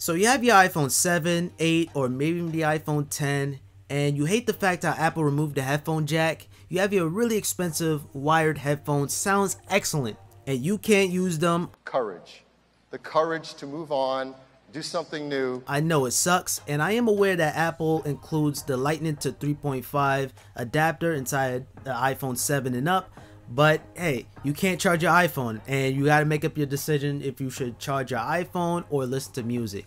So you have your iPhone 7, 8, or maybe even the iPhone 10, and you hate the fact how Apple removed the headphone jack. You have your really expensive wired headphones, sounds excellent, and you can't use them. Courage. The courage to move on, do something new. I know it sucks, and I am aware that Apple includes the Lightning to 3.5 adapter inside the iPhone 7 and up, but hey, you can't charge your iPhone, and you gotta make up your decision if you should charge your iPhone or listen to music.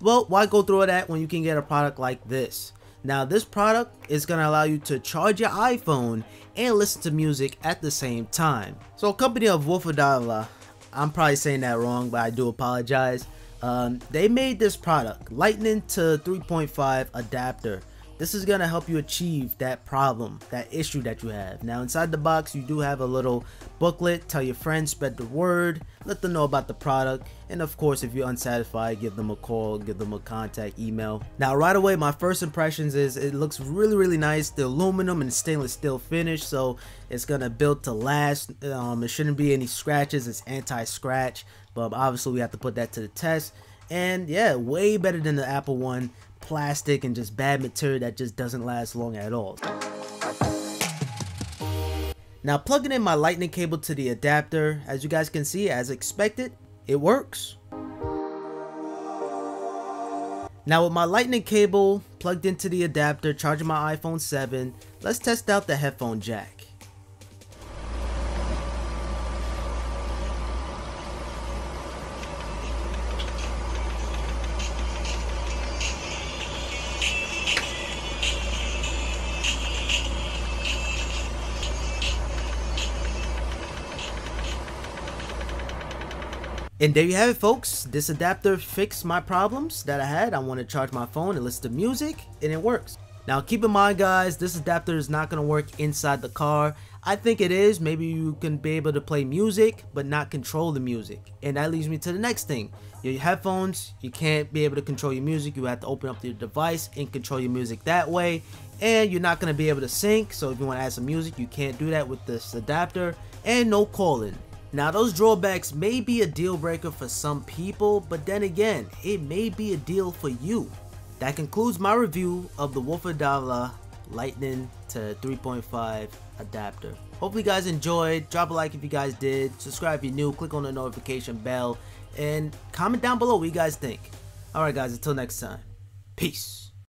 Well, why go through that when you can get a product like this? Now, this product is gonna allow you to charge your iPhone and listen to music at the same time. So, a company of Wolfadala, I'm probably saying that wrong, but I do apologize. Um, they made this product, Lightning to 3.5 adapter this is going to help you achieve that problem, that issue that you have. Now inside the box you do have a little booklet, tell your friends, spread the word, let them know about the product, and of course if you're unsatisfied give them a call, give them a contact email. Now right away my first impressions is it looks really really nice, the aluminum and stainless steel finish so it's going to build to last, um, it shouldn't be any scratches, it's anti-scratch, but obviously we have to put that to the test. And yeah, way better than the Apple one plastic and just bad material that just doesn't last long at all. Now plugging in my lightning cable to the adapter, as you guys can see, as expected, it works. Now with my lightning cable plugged into the adapter, charging my iPhone 7, let's test out the headphone jack. And there you have it folks, this adapter fixed my problems that I had. I want to charge my phone and listen to music and it works. Now keep in mind guys, this adapter is not going to work inside the car. I think it is, maybe you can be able to play music but not control the music. And that leads me to the next thing. Your headphones, you can't be able to control your music, you have to open up your device and control your music that way. And you're not going to be able to sync, so if you want to add some music, you can't do that with this adapter. And no calling. Now those drawbacks may be a deal breaker for some people, but then again, it may be a deal for you. That concludes my review of the Wolf of Wolfadala Lightning to 3.5 adapter. Hopefully you guys enjoyed, drop a like if you guys did, subscribe if you're new, click on the notification bell, and comment down below what you guys think. Alright guys, until next time, peace.